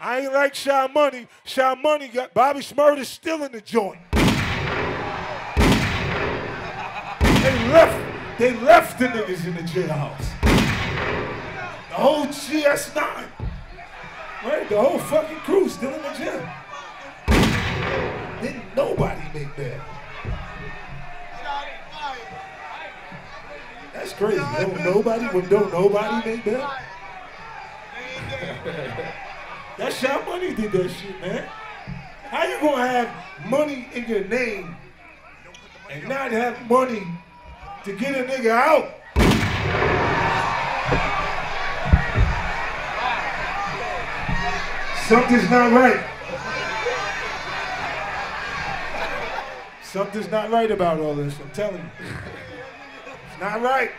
I ain't like Sha Money. Sha Money got Bobby Shmurda still in the joint. They left. They left the niggas in the jailhouse. The whole GS9. Right? The whole fucking crew still in the jail. Didn't nobody make that. That's crazy. Don't nobody, don't nobody make that? that Sha Money did that shit, man. How you gonna have money in your name and not have money to get a nigga out? Something's not right. Something's not right about all this, I'm telling you. It's not right.